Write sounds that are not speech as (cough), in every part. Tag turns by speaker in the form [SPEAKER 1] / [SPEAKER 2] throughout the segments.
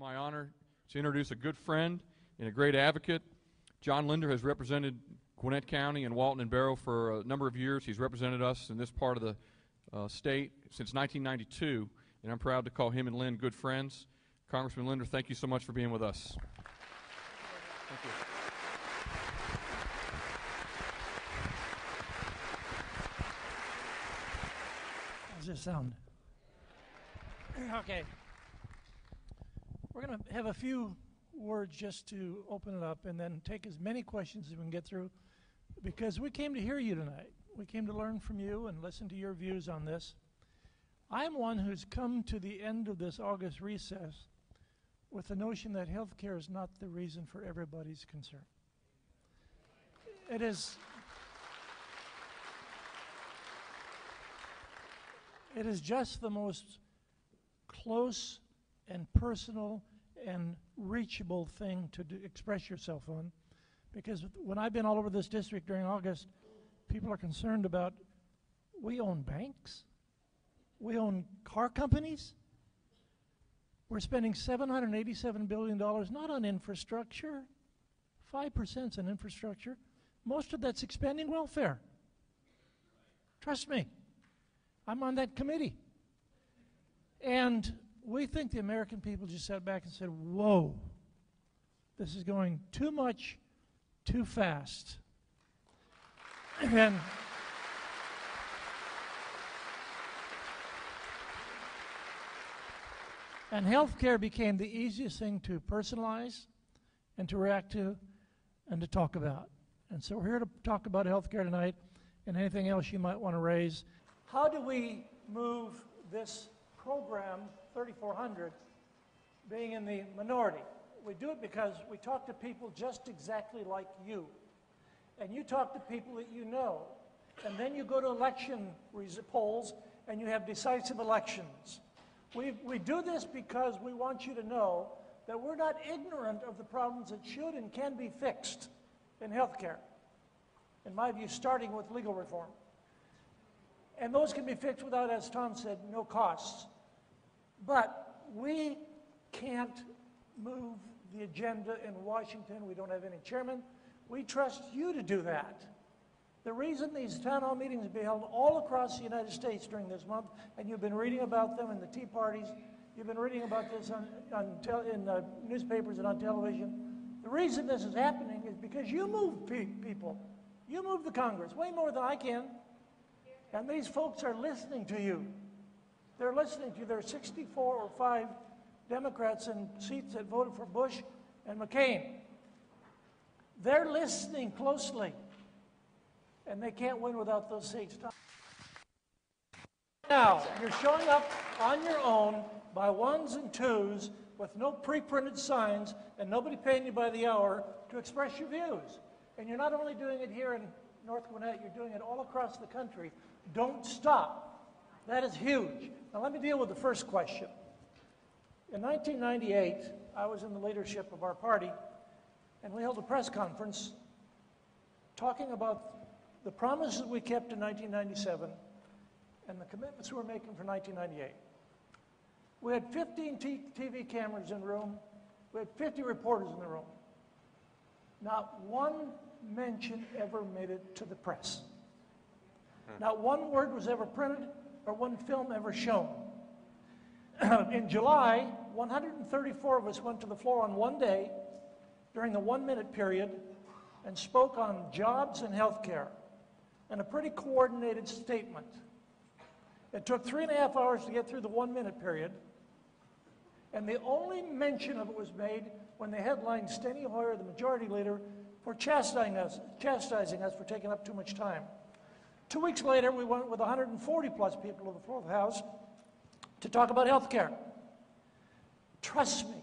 [SPEAKER 1] my honor to introduce a good friend and a great advocate. John Linder has represented Gwinnett County and Walton and Barrow for a number of years. He's represented us in this part of the uh, state since 1992, and I'm proud to call him and Lynn good friends. Congressman Linder, thank you so much for being with us. Thank you.
[SPEAKER 2] How's this sound? Okay. We're going to have a few words just to open it up and then take as many questions as we can get through because we came to hear you tonight. We came to learn from you and listen to your views on this. I'm one who's come to the end of this August recess with the notion that health care is not the reason for everybody's concern. It is. It is just the most close and personal and reachable thing to do, express yourself on. Because when I've been all over this district during August, people are concerned about we own banks, we own car companies. We're spending $787 billion not on infrastructure, 5% is on infrastructure. Most of that's expanding welfare. Trust me. I'm on that committee. And we think the American people just sat back and said, whoa, this is going too much, too fast. and and healthcare became the easiest thing to personalize and to react to and to talk about. And so we're here to talk about healthcare tonight and anything else you might want to raise. How do we move this program, 3400, being in the minority? We do it because we talk to people just exactly like you. And you talk to people that you know. And then you go to election polls and you have decisive elections. We, we do this because we want you to know that we're not ignorant of the problems that should and can be fixed in healthcare. In my view, starting with legal reform. And those can be fixed without, as Tom said, no costs. But we can't move the agenda in Washington. We don't have any chairman. We trust you to do that. The reason these town hall meetings will be held all across the United States during this month, and you've been reading about them in the tea parties, you've been reading about this on, on in the newspapers and on television. The reason this is happening is because you move pe people. You move the Congress way more than I can. And these folks are listening to you. They're listening to you. There are 64 or 5 Democrats in seats that voted for Bush and McCain. They're listening closely. And they can't win without those seats. Now, you're showing up on your own by ones and twos with no pre-printed signs and nobody paying you by the hour to express your views. And you're not only doing it here in North Gwinnett, you're doing it all across the country. Don't stop. That is huge. Now let me deal with the first question. In 1998, I was in the leadership of our party, and we held a press conference talking about the promises we kept in 1997 and the commitments we were making for 1998. We had 15 TV cameras in the room. We had 50 reporters in the room. Not one mention ever made it to the press. Hmm. Not one word was ever printed or one film ever shown. (clears throat) in July, 134 of us went to the floor on one day during the one minute period and spoke on jobs and health care and a pretty coordinated statement. It took three and a half hours to get through the one minute period. And the only mention of it was made when they headlined Steny Hoyer, the majority leader, for chastising us, chastising us for taking up too much time. Two weeks later, we went with 140 plus people to the floor of the House to talk about health care. Trust me,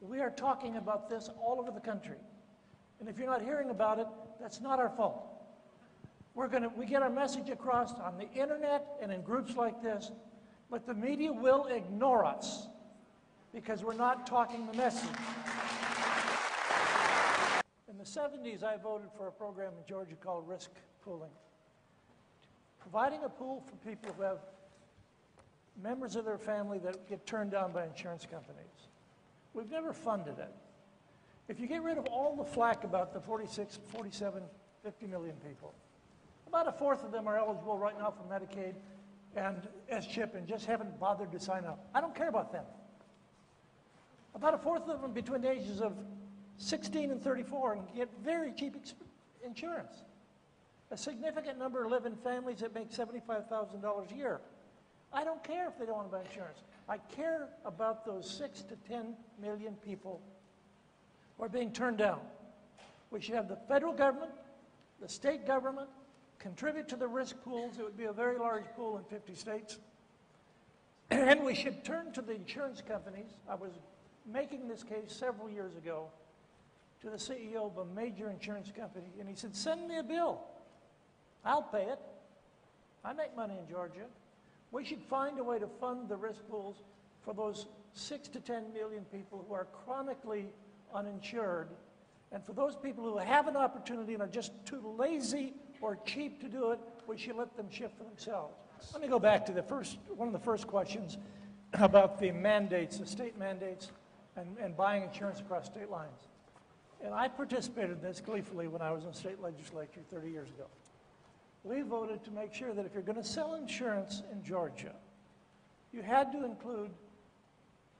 [SPEAKER 2] we are talking about this all over the country. And if you're not hearing about it, that's not our fault. We're gonna, we get our message across on the internet and in groups like this, but the media will ignore us because we're not talking the message. In the 70s, I voted for a program in Georgia called risk pooling. Providing a pool for people who have members of their family that get turned down by insurance companies. We've never funded it. If you get rid of all the flack about the 46, 47, 50 million people, about a fourth of them are eligible right now for Medicaid and S-CHIP and just haven't bothered to sign up. I don't care about them. About a fourth of them between the ages of 16 and 34 and get very cheap insurance. A significant number live in families that make $75,000 a year. I don't care if they don't want to buy insurance. I care about those 6 to 10 million people who are being turned down. We should have the federal government, the state government contribute to the risk pools. It would be a very large pool in 50 states. (clears throat) And we should turn to the insurance companies. I was making this case several years ago to the CEO of a major insurance company, and he said, Send me a bill. I'll pay it. I make money in Georgia. We should find a way to fund the risk pools for those 6 to 10 million people who are chronically uninsured. And for those people who have an opportunity and are just too lazy or cheap to do it, we should let them shift for themselves. Let me go back to the first, one of the first questions (clears throat) about the mandates, the state mandates, and, and buying insurance across state lines. And I participated in this gleefully when I was in state legislature 30 years ago. We voted to make sure that if you're going to sell insurance in Georgia, you had to include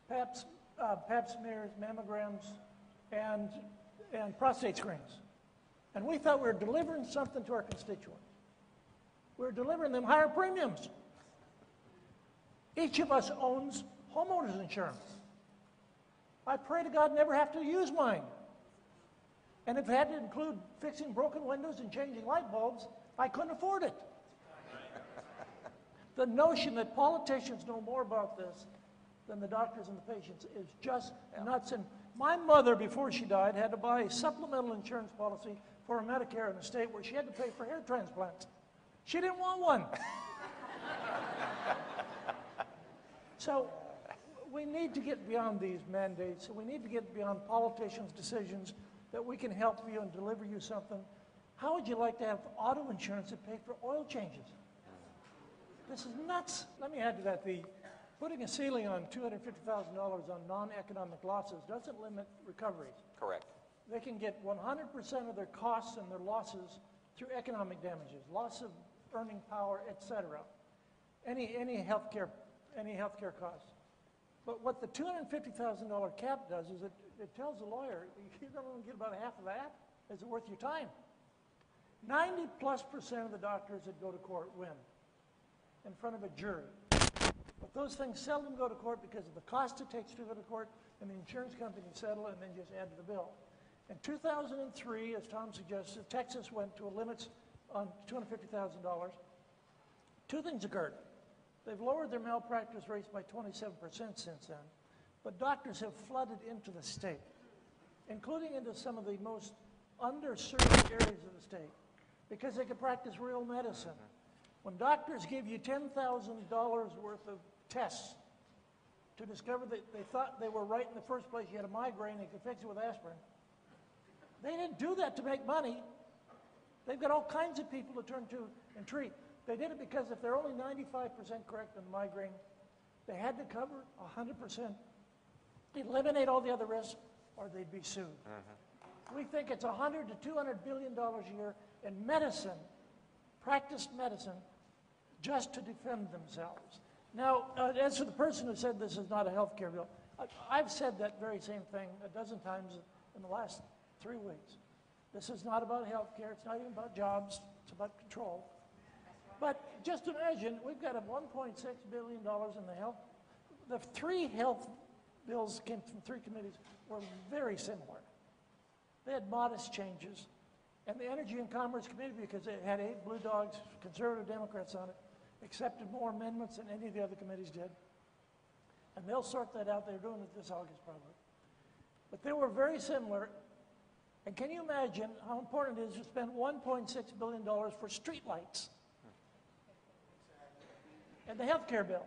[SPEAKER 2] pap, uh, pap smears, mammograms, and, and prostate screens. And we thought we were delivering something to our constituents. We were delivering them higher premiums. Each of us owns homeowners insurance. I pray to God never have to use mine. And if it had to include fixing broken windows and changing light bulbs, I couldn't afford it. (laughs) the notion that politicians know more about this than the doctors and the patients is just nuts. And my mother, before she died, had to buy a supplemental insurance policy for her Medicare in a state where she had to pay for hair transplants. She didn't want one. (laughs) so we need to get beyond these mandates. We need to get beyond politicians' decisions that we can help you and deliver you something. How would you like to have auto insurance that paid for oil changes? This is nuts. Let me add to that the putting a ceiling on $250,000 on non-economic losses doesn't limit recoveries.
[SPEAKER 3] Correct.
[SPEAKER 2] They can get 100% of their costs and their losses through economic damages, loss of earning power, et cetera. Any, any healthcare, any healthcare costs. But what the $250,000 cap does is it, it tells the lawyer, (laughs) you're going to get about half of that. Is it worth your time? 90 plus percent of the doctors that go to court win in front of a jury. But those things seldom go to court because of the cost it takes to go to court, and the insurance company settle and then just add to the bill. In 2003, as Tom suggested, Texas went to a limits on $250,000. Two things occurred. They've lowered their malpractice rates by 27% since then, but doctors have flooded into the state, including into some of the most underserved areas of the state, because they could practice real medicine. When doctors give you $10,000 worth of tests to discover that they thought they were right in the first place, you had a migraine, they could fix it with aspirin. They didn't do that to make money. They've got all kinds of people to turn to and treat. They did it because if they're only 95% correct on the migraine, they had to cover 100%, eliminate all the other risks, or they'd be sued. Mm-hmm. We think it's 100 to 200 billion dollars a year in medicine, practiced medicine, just to defend themselves. Now, uh, as for the person who said this is not a health care bill, I, I've said that very same thing a dozen times in the last three weeks. This is not about health care. It's not even about jobs. It's about control. But just imagine, we've got a $1.6 billion in the health. The three health bills came from three committees were very similar. They had modest changes. And the Energy and Commerce Committee, because it had eight blue dogs, conservative Democrats on it, accepted more amendments than any of the other committees did. And they'll sort that out. They're doing it this August probably. But they were very similar. And can you imagine how important it is to spend $1.6 billion for streetlights? And the health care bill.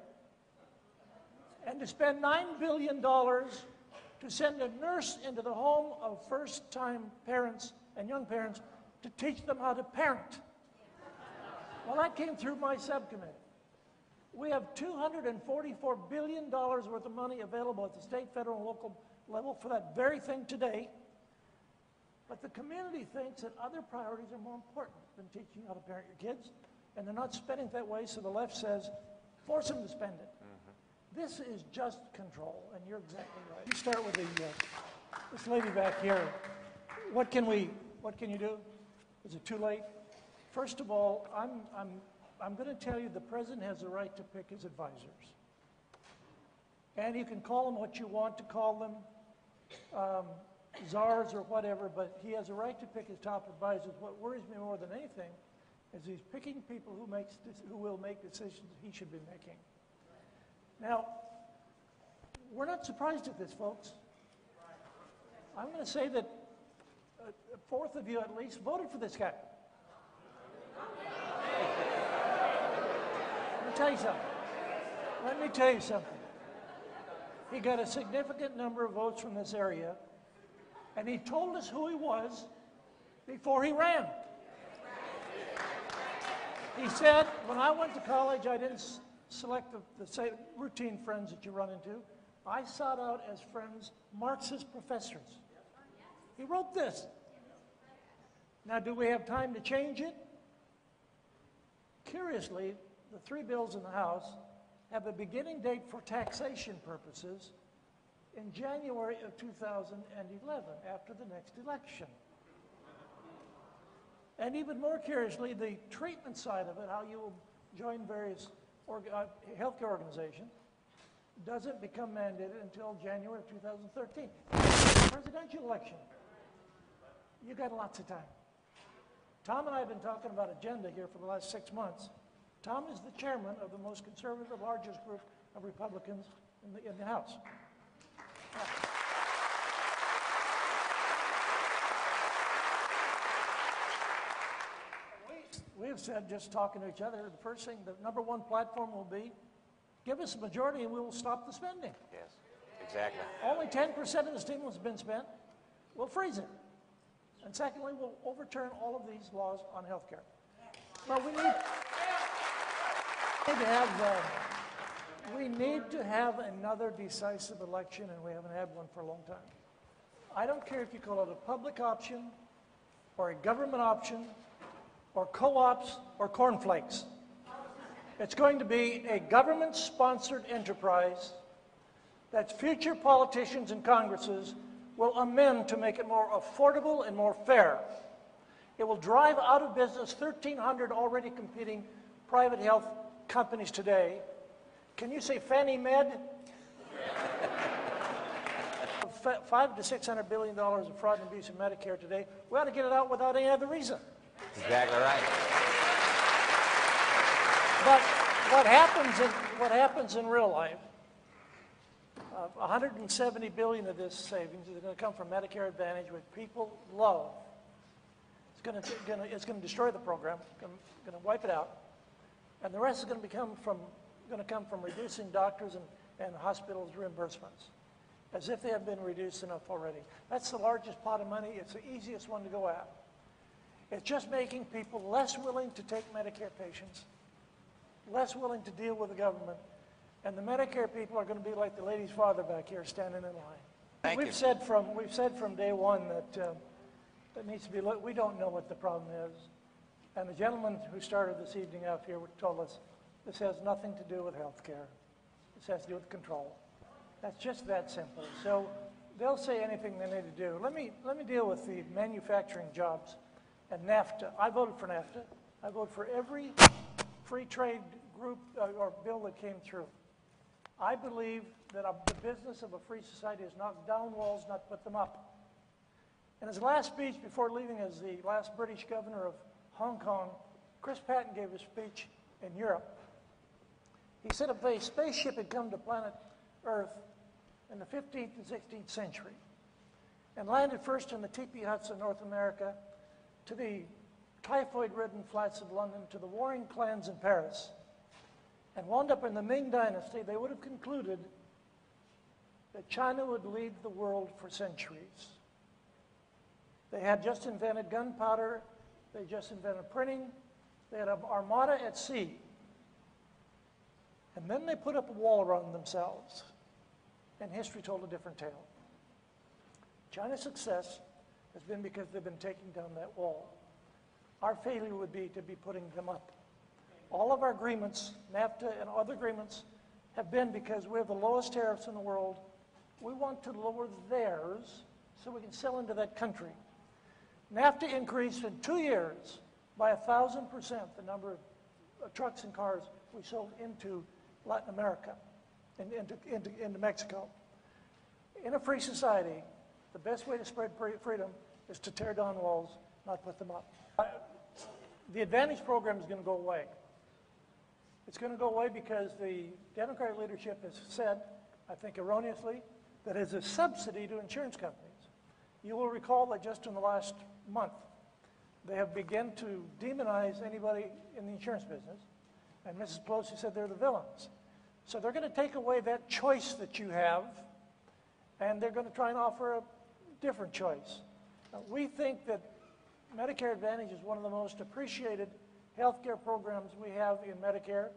[SPEAKER 2] And to spend $9 billion to send a nurse into the home of first time parents and young parents to teach them how to parent. Well, that came through my subcommittee. We have $244 billion worth of money available at the state, federal, and local level for that very thing today. But the community thinks that other priorities are more important than teaching how to parent your kids, and they're not spending it that way, so the left says, force them to spend it. This is just control, and you're exactly right. You start with the, uh, this lady back here. What can we, what can you do? Is it too late? First of all, I'm, I'm, I'm going to tell you the president has the right to pick his advisors. And you can call them what you want to call them, um, czars or whatever, but he has a right to pick his top advisors. What worries me more than anything is he's picking people who, makes, who will make decisions he should be making. Now, we're not surprised at this, folks. I'm going to say that fourth of you at least voted for this guy. Let me tell you something. Let me tell you something. He got a significant number of votes from this area, and he told us who he was before he ran. He said, when I went to college, I didn't select the, the same routine friends that you run into. I sought out as friends Marxist professors. He wrote this. Now, do we have time to change it? Curiously, the three bills in the House have a beginning date for taxation purposes in January of 2011, after the next election. And even more curiously, the treatment side of it, how you will join various org- uh, healthcare organizations, doesn't become mandated until January of 2013. Presidential election. You got lots of time. Tom and I have been talking about agenda here for the last six months. Tom is the chairman of the most conservative, largest group of Republicans in the, in the House. We have said, just talking to each other, the first thing, the number one platform will be, give us a majority and we will stop the spending.
[SPEAKER 3] Yes, exactly.
[SPEAKER 2] Only 10% of the stimulus has been spent, we'll freeze it. And secondly, we'll overturn all of these laws on health care. But we need, need to have, uh, we need to have another decisive election, and we haven't had one for a long time. I don't care if you call it a public option, or a government option, or co-ops, or cornflakes. It's going to be a government-sponsored enterprise that future politicians and Congresses will amend to make it more affordable and more fair. It will drive out of business 1,300 already competing private health companies today. Can you say Fannie Med? (laughs) Five to 600 billion dollars of fraud and abuse in Medicare today. We ought to get it out without any other reason.
[SPEAKER 3] Exactly right.
[SPEAKER 2] But what happens in, what happens in real life, uh, 170 billion of this savings is going to come from Medicare Advantage, which people love. It's going to, going to, it's going to destroy the program, going to, going to wipe it out. And the rest is going to become from, going to come from reducing doctors and, and hospitals' reimbursements, as if they have been reduced enough already. That's the largest pot of money. It's the easiest one to go at. It's just making people less willing to take Medicare patients, less willing to deal with the government, and the Medicare people are going to be like the lady's father back here standing in line.
[SPEAKER 3] Thank
[SPEAKER 2] we've
[SPEAKER 3] you.
[SPEAKER 2] said from we've said from day one that uh, that needs to be looked. We don't know what the problem is, and the gentleman who started this evening out here told us this has nothing to do with health care. This has to do with control. That's just that simple. So they'll say anything they need to do. Let me let me deal with the manufacturing jobs and NAFTA. I voted for NAFTA. I voted for every free trade group uh, or bill that came through. I believe that a, the business of a free society is knock down walls, not put them up. In his last speech before leaving as the last British governor of Hong Kong, Chris Patten gave a speech in Europe. He said if a spaceship had come to planet Earth in the 15th and 16th century and landed first in the teepee huts of North America, to the typhoid-ridden flats of London, to the warring clans in Paris, and wound up in the Ming Dynasty, they would have concluded that China would lead the world for centuries. They had just invented gunpowder, they just invented printing, they had an armada at sea. And then they put up a wall around themselves. And history told a different tale. China's success has been because they've been taking down that wall. Our failure would be to be putting them up. All of our agreements, NAFTA and other agreements, have been because we have the lowest tariffs in the world. We want to lower theirs so we can sell into that country. NAFTA increased in two years by a thousand percent the number of uh, trucks and cars we sold into Latin America and into, into, into Mexico. In a free society, the best way to spread freedom is to tear down walls, not put them up. Uh, The Advantage program is going to go away. It's going to go away because the Democratic leadership has said, I think erroneously, that it's a subsidy to insurance companies. You will recall that just in the last month, they have begun to demonize anybody in the insurance business, and Mrs. Pelosi said they're the villains. So they're going to take away that choice that you have, and they're going to try and offer a different choice. Uh, we think that Medicare Advantage is one of the most appreciated health care programs we have in Medicare,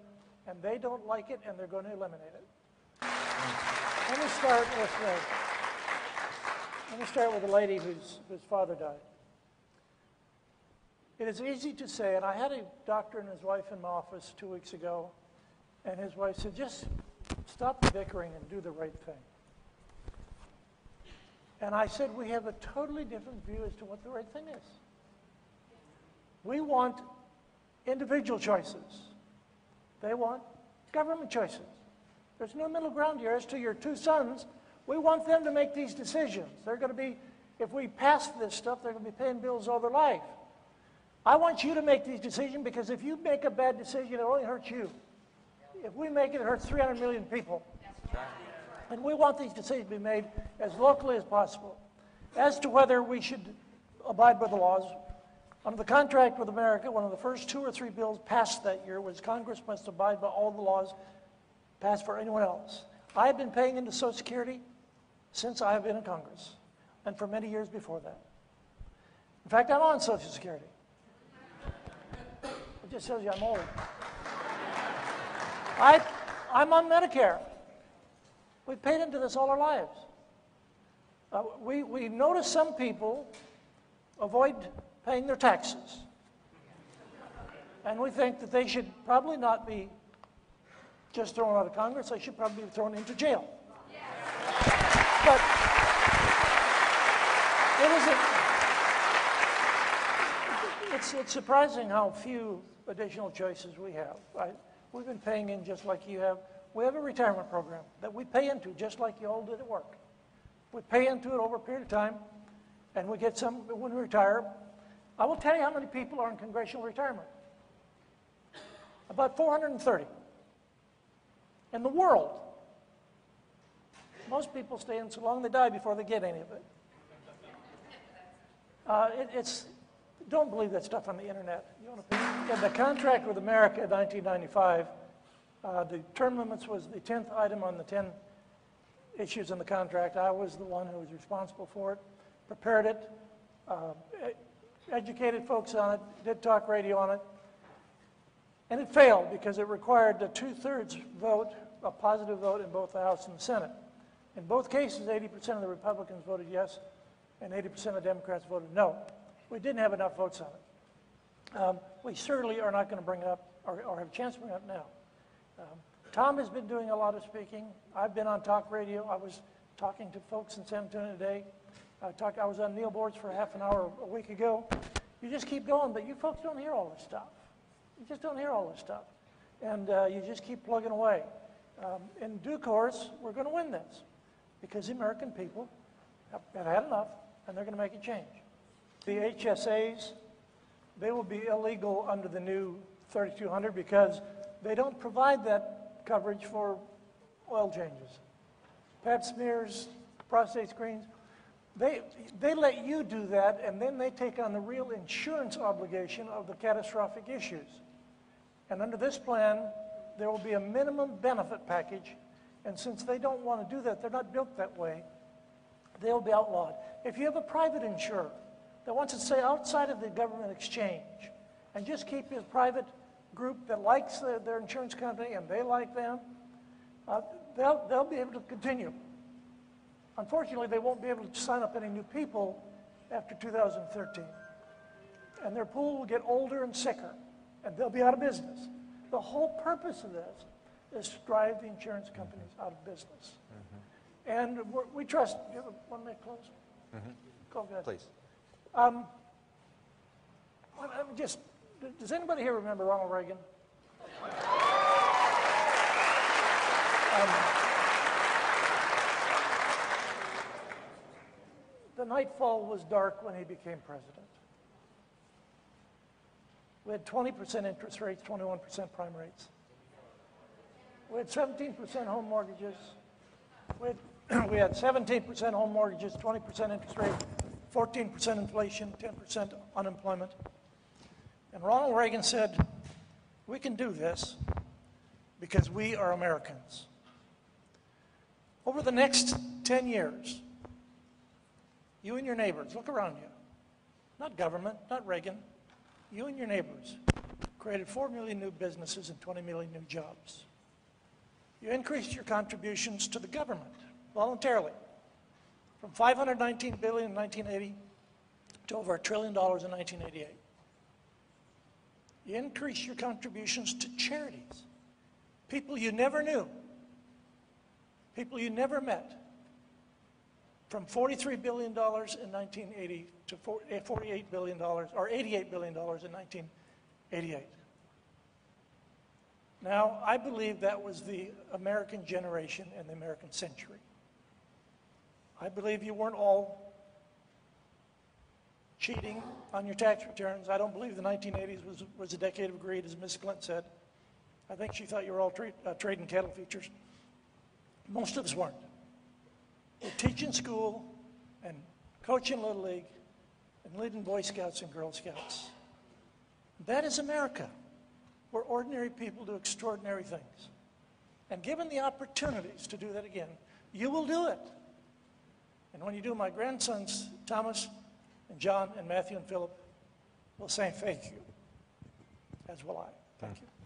[SPEAKER 2] and they don't like it, and they're going to eliminate it. Let me start with the, let me start with the lady whose, whose father died. It is easy to say, and I had a doctor and his wife in my office two weeks ago, and his wife said, just stop the bickering and do the right thing. And I said, we have a totally different view as to what the right thing is. We want individual choices. They want government choices. There's no middle ground here as to your two sons. We want them to make these decisions. They're going to be, if we pass this stuff, they're going to be paying bills all their life. I want you to make these decisions because if you make a bad decision, it only hurts you. If we make it, it hurts 300 million people. And we want these decisions to be made as locally as possible. As to whether we should abide by the laws, under the contract with America, one of the first two or three bills passed that year was Congress must abide by all the laws passed for anyone else. I have been paying into Social Security since I have been in Congress, and for many years before that. In fact, I'm on Social Security. It just tells you I'm old. I, I'm on Medicare. We've paid into this all our lives. Uh, we, we notice some people avoid paying their taxes. And we think that they should probably not be just thrown out of Congress, they should probably be thrown into jail. But it isn't. It's, it's surprising how few additional choices we have. We've been paying in just like you have. We have a retirement program that we pay into just like you all did at work. We pay into it over a period of time, and we get some when we retire. I will tell you how many people are in congressional retirement. About 430 in the world. Most people stay in so long they die before they get any of it. Uh, it it's, don't believe that stuff on the internet. In the contract with America in 1995, uh, the term limits was the 10th item on the 10 issues in the contract. I was the one who was responsible for it, prepared it, uh, e- educated folks on it, did talk radio on it. And it failed because it required a two-thirds vote, a positive vote in both the House and the Senate. In both cases, 80% of the Republicans voted yes, and 80% of the Democrats voted no. We didn't have enough votes on it. Um, we certainly are not going to bring it up or, or have a chance to bring it up now. Um, Tom has been doing a lot of speaking. I've been on talk radio. I was talking to folks in San Antonio today. I, talked, I was on Neal Boortz for half an hour a week ago. You just keep going, but you folks don't hear all this stuff. You just don't hear all this stuff. And uh, you just keep plugging away. Um, in due course, we're going to win this because the American people have, have had enough and they're going to make a change. The HSAs, they will be illegal under the new 3200 because they don't provide that coverage for oil changes. Pap smears, prostate screens, they, they let you do that and then they take on the real insurance obligation of the catastrophic issues. And under this plan, there will be a minimum benefit package. And since they don't want to do that, they're not built that way, they'll be outlawed. If you have a private insurer that wants to stay outside of the government exchange and just keep his private group that likes their, their insurance company and they like them, uh, they'll, they'll be able to continue. Unfortunately, they won't be able to sign up any new people after 2013. And their pool will get older and sicker, and they'll be out of business. The whole purpose of this is to drive the insurance companies out of business. Mm-hmm. And we're- we trust, do you have a one minute close? Mm-hmm. Go ahead.
[SPEAKER 3] Please.
[SPEAKER 2] Um, well, I'm just, does anybody here remember Ronald Reagan? (laughs) Um, nightfall was dark when he became president. We had 20% interest rates, 21% prime rates. We had 17% home mortgages. We had, (clears throat) we had 17% home mortgages, 20% interest rate, 14% inflation, 10% unemployment. And Ronald Reagan said, we can do this because we are Americans. Over the next 10 years, you and your neighbors, look around you, not government, not Reagan, you and your neighbors created 4 million new businesses and 20 million new jobs. You increased your contributions to the government voluntarily from 519 billion in 1980 to over a trillion dollars in 1988. You increased your contributions to charities, people you never knew, people you never met, from $43 billion in 1980 to eh, $48 billion, or $88 billion in 1988. Now, I believe that was the American generation and the American century. I believe you weren't all cheating on your tax returns. I don't believe the 1980s was, was a decade of greed, as Ms. Clint said. I think she thought you were all tra- uh, trading cattle futures. Most of us weren't. Teaching school and coaching Little League and leading Boy Scouts and Girl Scouts. That is America, where ordinary people do extraordinary things. And given the opportunities to do that again, you will do it. And when you do, my grandsons, Thomas and John and Matthew and Philip, will say thank you, as will I. Thank hmm. you.